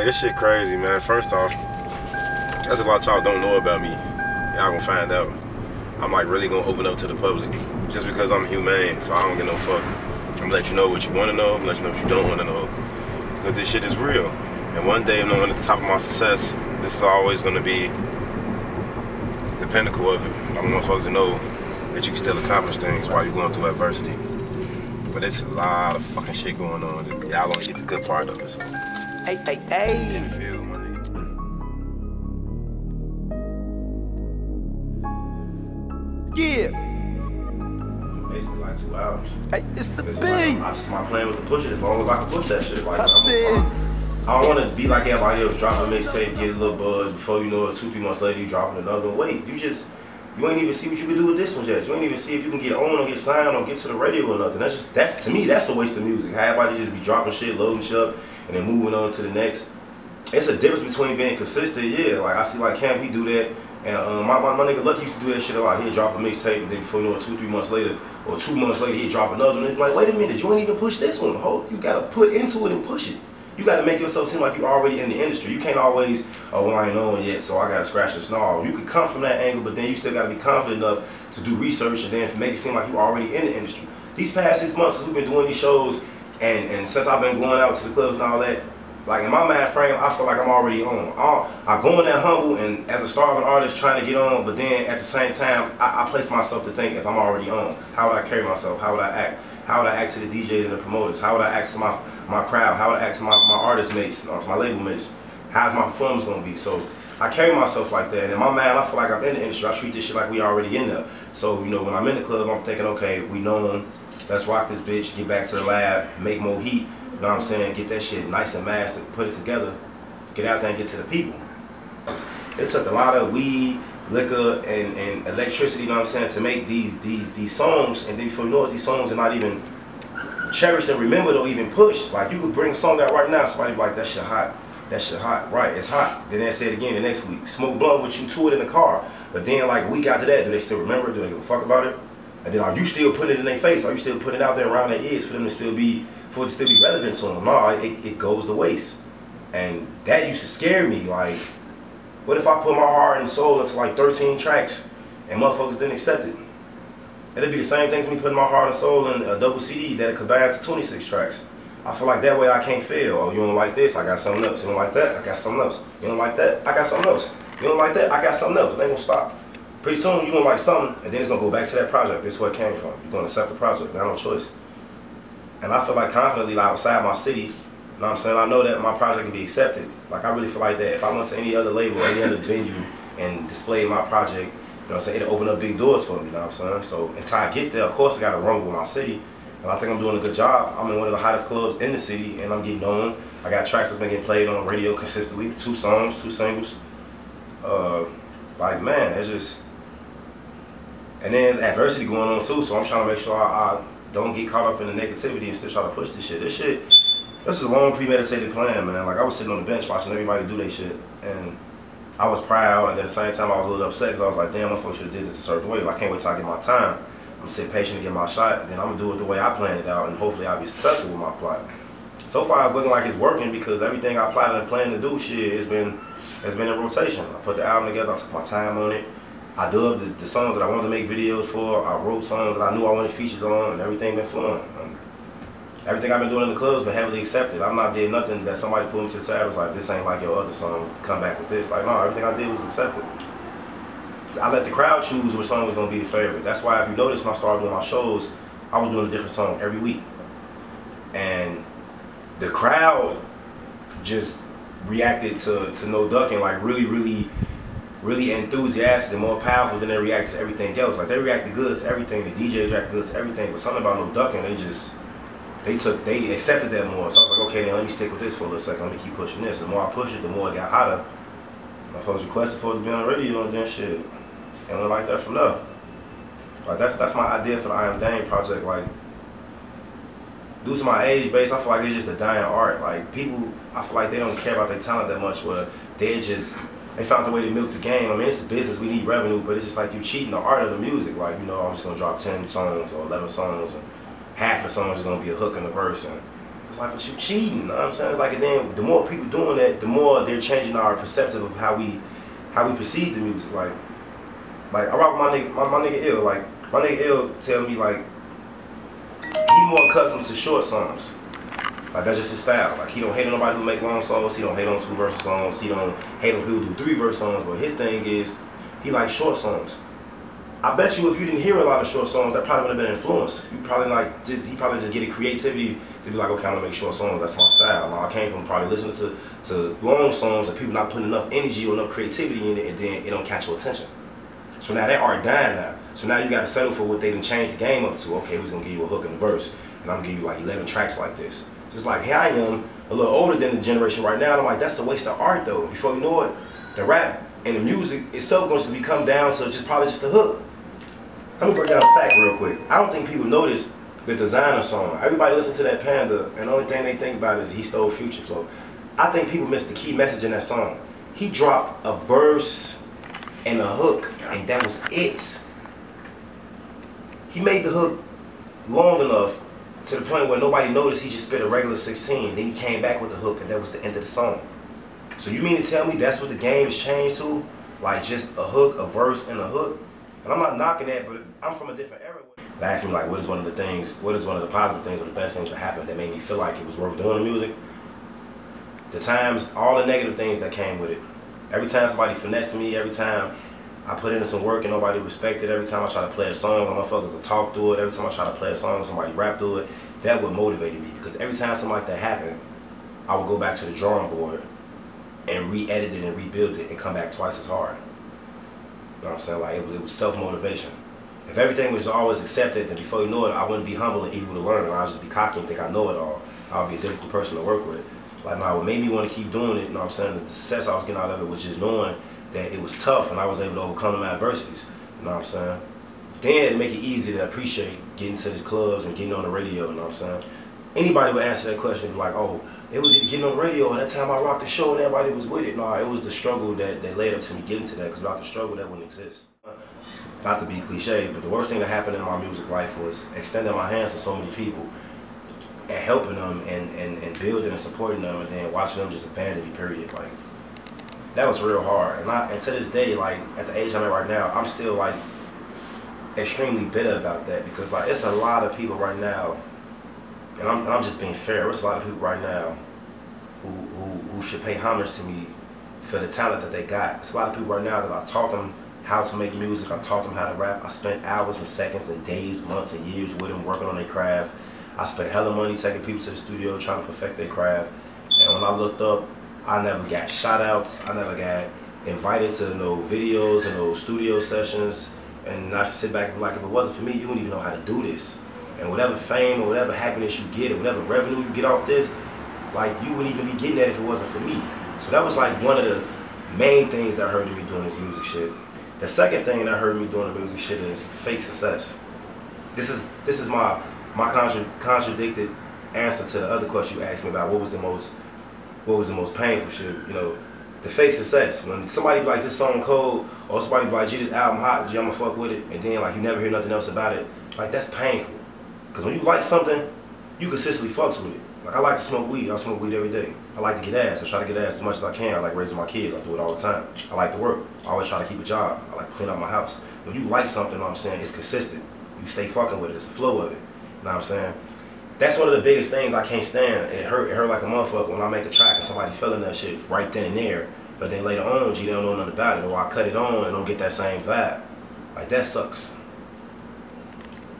Hey, this shit crazy, man. First off, that's a lot y'all don't know about me. Y'all gonna find out. I'm like really gonna open up to the public just because I'm humane, so I don't get no fuck. I'm gonna let you know what you wanna know, I'm gonna let you know what you don't wanna know. Because this shit is real. And one day, when I'm at the top of my success, this is always gonna be the pinnacle of it. I want folks to know that you can still accomplish things while you're going through adversity. But it's a lot of fucking shit going on. Y'all only get the good part of it. So. Hey, hey, hey. Feel, my nigga. Yeah. Basically like two hours. Hey, it's the B. like, I just my plan was to push it as long as I can push that shit. Like I I'm- said- I don't want to be like everybody else, drop a mixtape, get a little buzz. Before you know it, two three months later, you dropping another one. Wait, you just you ain't even see what you can do with this one yet. You ain't even see if you can get on or get signed or get to the radio or nothing. That's just that's to me that's a waste of music. How everybody just be dropping shit, loading shit up, and then moving on to the next. It's a difference between being consistent. Yeah, like I see like Camp, he do that. And um, my, my, my nigga Lucky used to do that shit a lot. He'd drop a mixtape, and then before you know it, two, three months later, or two months later, he'd drop another one. And it's like, wait a minute, you ain't even push this one. Hold, you gotta put into it and push it. You gotta make yourself seem like you're already in the industry. You can't always, uh, oh, well, I ain't on yet, so I gotta scratch and snarl. You could come from that angle, but then you still gotta be confident enough to do research and then make it seem like you're already in the industry. These past six months, we've been doing these shows, and, and since I've been going out to the clubs and all that, like in my mind frame, I feel like I'm already on. I, I go in that humble and as a starving artist trying to get on, but then at the same time, I, I place myself to think if I'm already on, how would I carry myself? How would I act? How would I act to the DJs and the promoters? How would I act to my, my crowd? How would I act to my, my artist mates, my label mates? How's my performance gonna be? So I carry myself like that. And in my mind, I feel like I'm in the industry. I treat this shit like we already in there. So, you know, when I'm in the club, I'm thinking, okay, we know Let's rock this bitch, get back to the lab, make more heat. You know what I'm saying? Get that shit nice and mastered, put it together, get out there and get to the people. It took a lot of weed, liquor, and, and electricity, you know what I'm saying, to make these these these songs. And then before you know it, these songs are not even cherished and remembered or even pushed. Like you could bring a song out right now, somebody like, that shit hot. That shit hot. Right, it's hot. Then they say it again the next week. Smoke blunt with you to it in the car. But then like a week after that, do they still remember it? Do they give a fuck about it? And then are you still putting it in their face? Are you still putting it out there around their ears for them to still be for it to still be relevant to them? No, it, it goes to waste. And that used to scare me. Like, what if I put my heart and soul into like 13 tracks and motherfuckers didn't accept it? It'd be the same thing as me putting my heart and soul in a double CD that it could buy to 26 tracks. I feel like that way I can't fail. Oh, you don't like this? I got something else. You don't like that? I got something else. You don't like that? I got something else. You don't like that? I got something else. Ain't gonna stop. Pretty soon you're gonna like something, and then it's gonna go back to that project. This is where it came from. You're gonna accept the project. I no choice. And I feel like confidently like, outside my city, know what I'm saying? I know that my project can be accepted. Like I really feel like that. If I went to any other label, any other venue, and displayed my project, you know what I'm saying? It'll open up big doors for me, you know what I'm saying? So until I get there, of course I gotta run with my city. And I think I'm doing a good job. I'm in one of the hottest clubs in the city, and I'm getting known. I got tracks that's been getting played on the radio consistently. Two songs, two singles. Uh, like man, it's just and then there's adversity going on too, so I'm trying to make sure I, I don't get caught up in the negativity and still try to push this shit. This shit, this is a long premeditated plan, man. Like I was sitting on the bench watching everybody do their shit, and I was proud, and at the same time I was a little upset because I was like, damn, I should have did this a certain way. Like, I can't wait till I get my time. I'm gonna sit patient to get my shot, and then I'm gonna do it the way I planned it out, and hopefully I'll be successful with my plot. So far, it's looking like it's working because everything I plotted and planned to do, shit, it's been, it's been in rotation. I put the album together, I took my time on it. I dubbed the, the songs that I wanted to make videos for. I wrote songs that I knew I wanted features on, and everything been flowing. Everything I've been doing in the clubs been heavily accepted. I'm not did nothing that somebody put me to the side was like, this ain't like your other song. Come back with this. Like, no, everything I did was accepted. I let the crowd choose which song was gonna be the favorite. That's why if you notice when I started doing my shows, I was doing a different song every week. And the crowd just reacted to, to No Ducking like really, really really enthusiastic and more powerful than they react to everything else. Like they reacted good to everything. The DJs reacted good to everything, but something about no ducking, they just they took they accepted that more. So I was like, okay, then let me stick with this for a little second. Let me keep pushing this. The more I push it, the more it got hotter. My folks requested for it to be on the radio and then shit. And went like that from there. Like that's that's my idea for the I Am Dane project. Like due to my age base, I feel like it's just a dying art. Like people, I feel like they don't care about their talent that much. Where they just they found the way to milk the game. I mean, it's a business. We need revenue, but it's just like you cheating the art of the music. Like you know, I'm just gonna drop ten songs or eleven songs, and half the songs is gonna be a hook and a verse, and It's like, but you cheating. You know what I'm saying? It's like, and then the more people doing that, the more they're changing our perceptive of how we, how we perceive the music. Like, like I rock my nigga, my, my nigga ill. Like my nigga ill tell me like he more accustomed to short songs. Like that's just his style. Like he don't hate on nobody who make long songs. He don't hate on two verse songs. He don't hate on people who do three verse songs. But his thing is he likes short songs. I bet you if you didn't hear a lot of short songs, that probably would have been influenced. You probably like just he probably just get a creativity to be like, okay, I'm gonna make short songs. That's my style. Now, I came from probably listening to to long songs and people not putting enough energy or enough creativity in it, and then it don't catch your attention. So now that art dying now. So now you got to settle for what they didn't change the game up to. Okay, we're gonna give you a hook and a verse, and I'm gonna give you like 11 tracks like this. Just like here I am, a little older than the generation right now. And I'm like, that's a waste of art though. Before you know it, the rap and the music itself going to become down to just probably just a hook. Let me break down a fact real quick. I don't think people notice the Desiigner song. Everybody listen to that Panda, and the only thing they think about is he stole Future Flow. I think people missed the key message in that song. He dropped a verse and a hook, and that was it. He made the hook long enough to the point where nobody noticed he just spit a regular 16. Then he came back with the hook, and that was the end of the song. So you mean to tell me that's what the game has changed to? Like just a hook, a verse, and a hook? And I'm not knocking that, but I'm from a different era. They asked me like, what is one of the things, what is one of the positive things or the best things that happened that made me feel like it was worth doing the music? The times, all the negative things that came with it. Every time somebody finessed me, every time I put in some work and nobody respected, it, every time I try to play a song, motherfuckers to talk through it, every time I try to play a song, somebody rap through it, that would motivate me because every time something like that happened, I would go back to the drawing board and re-edit it and rebuild it and come back twice as hard. You know what I'm saying? Like it was, it was self-motivation. If everything was always accepted, then before you know it, I wouldn't be humble and eager to learn. I'd just be cocky and think I know it all. I would be a difficult person to work with. Like, now, what made me want to keep doing it, you know what I'm saying, the success I was getting out of it was just knowing that it was tough and I was able to overcome my adversities. You know what I'm saying? Then it make it easy to appreciate getting to these clubs and getting on the radio, you know what I'm saying? Anybody would answer that question like, oh, it was either getting on the radio that time I rocked the show and everybody was with it. No, it was the struggle that, that led up to me getting to that because without the struggle, that wouldn't exist. Not to be cliche, but the worst thing that happened in my music life was extending my hands to so many people and helping them and, and, and building and supporting them and then watching them just abandon me, period. Like, that was real hard. And, I, and to this day, like, at the age I'm at right now, I'm still, like, extremely bitter about that because, like, it's a lot of people right now, and I'm, and I'm just being fair, it's a lot of people right now who, who, who should pay homage to me for the talent that they got. It's a lot of people right now that I taught them how to make music, I taught them how to rap. I spent hours and seconds and days, months and years with them working on their craft. I spent hella money taking people to the studio trying to perfect their craft. And when I looked up, I never got shout outs. I never got invited to no videos and no studio sessions. And I sit back and be like, if it wasn't for me, you wouldn't even know how to do this. And whatever fame or whatever happiness you get or whatever revenue you get off this, like you wouldn't even be getting that if it wasn't for me. So that was like one of the main things that hurt me doing this music shit. The second thing that hurt me doing the music shit is fake success. This is this is my my contra contradicted answer to the other question you asked me about what was the most what was the most painful shit, you know, the fake success. When somebody like this song cold or somebody like, gee, this album hot, gee, I'ma fuck with it, and then like you never hear nothing else about it, like that's painful. Cause when you like something, you consistently fucks with it. Like I like to smoke weed, I smoke weed every day. I like to get ass, I try to get ass as much as I can. I like raising my kids, I do it all the time. I like to work, I always try to keep a job. I like to clean up my house. When you like something, you know what I'm saying, it's consistent. You stay fucking with it, it's the flow of it. You know what I'm saying? That's one of the biggest things I can't stand. It hurt, it hurt like a motherfucker when I make a track and somebody feeling that shit right then and there. But then later on, they don't know nothing about it. Or I cut it on and don't get that same vibe. Like that sucks.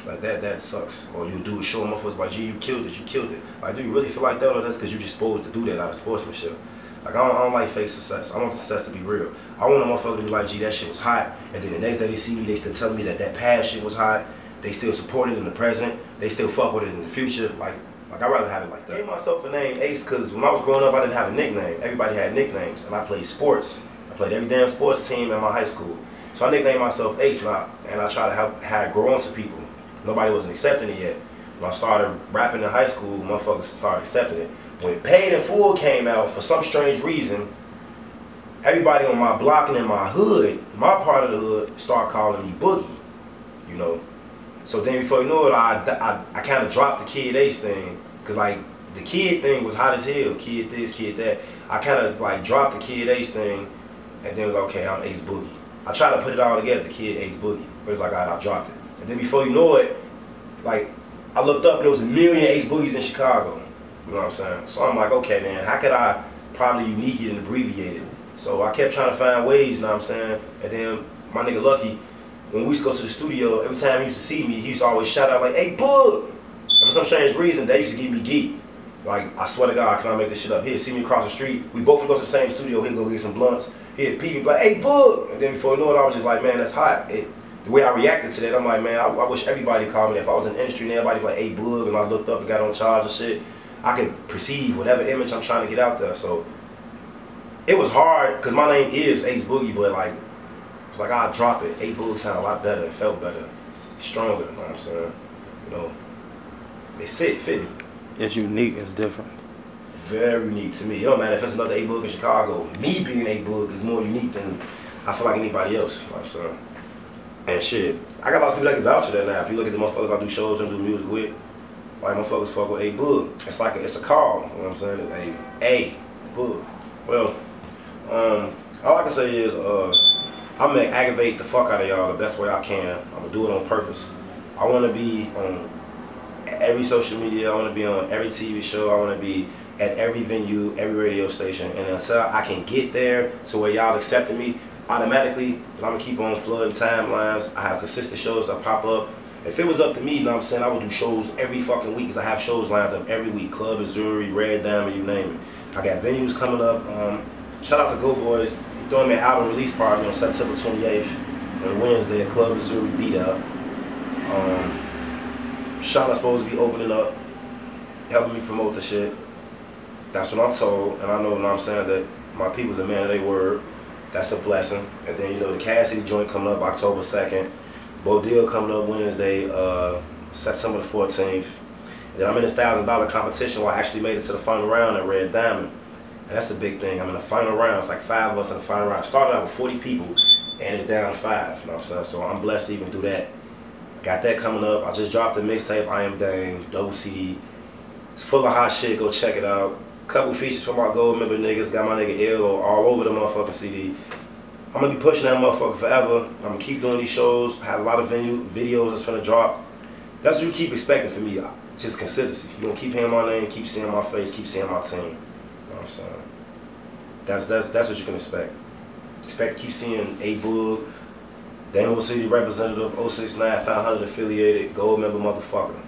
Like that, that sucks. Or you do a show motherfuckers like, gee, you killed it, you killed it. Like, do you really feel like that or that's because you're just supposed to do that out of sportsmanship? Like, I don't, I don't like fake success. I want success to be real. I want a motherfucker to be like, gee, that shit was hot. And then the next day they see me, they still telling me that that past shit was hot. They still support it in the present. They still fuck with it in the future. Like, like I'd rather have it like that. I gave myself a name Ace because when I was growing up, I didn't have a nickname. Everybody had nicknames, and I played sports. I played every damn sports team in my high school. So I nicknamed myself Ace now, and I try to help how it grow on to people. Nobody wasn't accepting it yet. When I started rapping in high school, motherfuckers started accepting it. When Paid in Full came out, for some strange reason, everybody on my block and in my hood, my part of the hood, start calling me Boogie. You know, so then before you know it, I, I, I kind of dropped the Kid Ace thing. Because, like, the kid thing was hot as hell. Kid this, kid that. I kind of like dropped the kid Ace thing, and then it was okay. I'm Ace Boogie. I tried to put it all together. Kid Ace Boogie. But it's like alright, I dropped it. And then before you know it, like I looked up and there was a million Ace Boogies in Chicago. You know what I'm saying? So I'm like, okay, man, how could I probably unique it and abbreviate it? So I kept trying to find ways. You know what I'm saying? And then my nigga Lucky, when we used to go to the studio, every time he used to see me, he used to always shout out like, "Hey, Boog!" And for some strange reason, they used to give me geek. Like, I swear to God, I cannot make this shit up. He'd see me across the street. We both would go to the same studio. He'd go get some blunts. He'd peep me, like, hey, Boog! And then before you know it, I was just like, man, that's hot. It, the way I reacted to that, I'm like, man, I, I wish everybody called me. If I was in the industry and everybody like, hey, Boog, and I looked up and got on charge and shit, I could perceive whatever image I'm trying to get out there. So it was hard because my name is Ace Boogie, but like, it's like I'll drop it. Ace Boog sound a lot better. It felt better, stronger. You know what I'm saying? You know, it sit, fit me. It's unique. It's different. Very unique to me. It don't matter if it's another A Boog in Chicago. Me being A Boog is more unique than I feel like anybody else. You know what I'm saying? And shit, I got a lot of people that can vouch for that now. If you look at the motherfuckers I do shows and do music with, like motherfuckers fuck with A Boog. It's like a, it's a call. You know what I'm saying? It's a A Boog. Well, um, all I can say is uh, I'm gonna aggravate the fuck out of y'all the best way I can. I'm gonna do it on purpose. I wanna be on every social media. I want to be on every TV show. I want to be at every venue, every radio station. And until I can get there to where y'all accepting me automatically, I'm to keep on flooding timelines. I have consistent shows that pop up. If it was up to me, you know what I'm saying, I would do shows every fucking week because I have shows lined up every week. Club Missouri, Red Diamond, you name it. I got venues coming up. Um, shout out to Go Boys. Throwing me an album release party on September 28th on Wednesday at Club Missouri Beat Up. Um, supposed to be opening up, helping me promote the shit. That's what I'm told, and I know, you know what I'm saying, that my people's a man of their word. That's a blessing. And then, you know, the Cassidy joint coming up October 2nd. Bodil coming up Wednesday, uh, September the 14th. And then I'm in this $1,000 competition where I actually made it to the final round at Red Diamond. And that's a big thing. I'm in the final round. It's like five of us in the final round. Started out with 40 people, and it's down to five. You know what I'm saying? So I'm blessed to even do that. Got that coming up. I just dropped the mixtape, I Am Dame, double CD. It's full of hot shit. Go check it out. Couple features for my gold member niggas. Got my nigga Illo all over the motherfucking CD. I'm gonna be pushing that motherfucker forever. I'm gonna keep doing these shows. I Have a lot of venue videos that's gonna drop. That's what you keep expecting from me. Just consistency. You gonna keep hearing my name, keep seeing my face, keep seeing my team. You know what I'm saying? That's that's that's what you can expect. Expect to keep seeing A Boog, Damo City representative, 069, 500 affiliated, gold member motherfucker.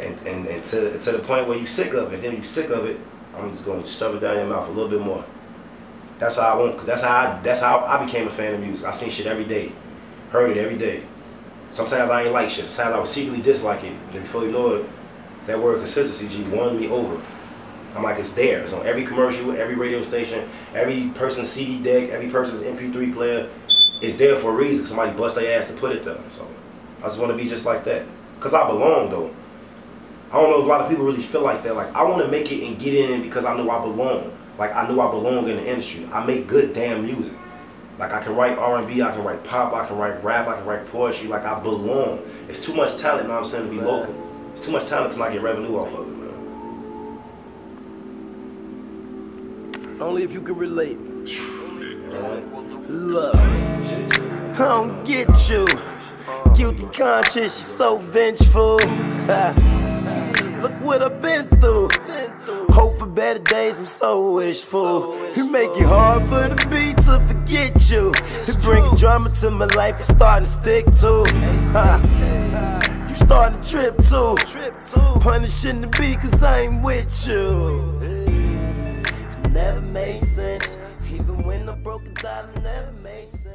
And, and, and to, to the point where you sick of it, then you sick of it, I'm just gonna shove it down your mouth a little bit more. That's how I want, cause that's how I, that's how I became a fan of music. I seen shit every day, heard it every day. Sometimes I ain't like shit. Sometimes I would secretly dislike it. And then before you know it, that word consistency G won me over. I'm like, it's there. It's on every commercial, every radio station, every person's CD deck, every person's MP3 player. It's there for a reason. Somebody bust their ass to put it there. So I just want to be just like that. Cause I belong though. I don't know if a lot of people really feel like that. Like I want to make it and get in because I know I belong. Like I know I belong in the industry. I make good damn music. Like I can write R&B, I can write pop, I can write rap, I can write poetry. Like I belong. It's too much talent, you know what I'm saying, to be local. It's too much talent to not get revenue off of it, man. Only if you can relate. Love. I don't get you. Guilty conscience, you're so vengeful. Look what I've been through. Hope for better days, I'm so wishful. You make it hard for the beat to forget you. You bring drama to my life, it's starting to stick to. You starting to trip too. Punishing the beat, cause I ain't with you. It never made sense. Even when I broke a dollar, never made sense.